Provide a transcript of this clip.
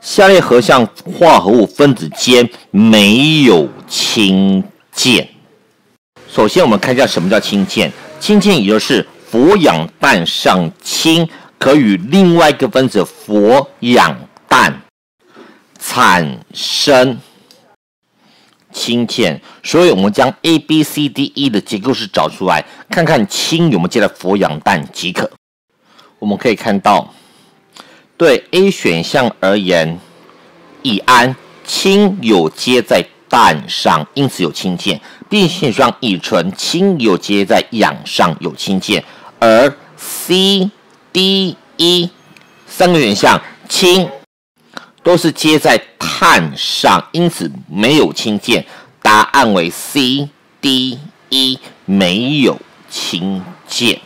下列何项化合物分子间没有氢键？首先，我们看一下什么叫氢键。氢键也就是氟氧氮上氢，可与另外一个分子氟氧氮产生氢键。所以，我们将 A、B、C、D、E 的结构式找出来，看看氢有没有接在氟氧氮即可。我们可以看到。对 A 选项而言，乙胺氢有接在氮上，因此有氢键；B 选项乙醇氢有接在氧上，有氢键。而 C、D、E 三个选项氢都是接在碳上，因此没有氢键。答案为 C、D、E 没有氢键。